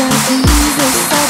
easy, so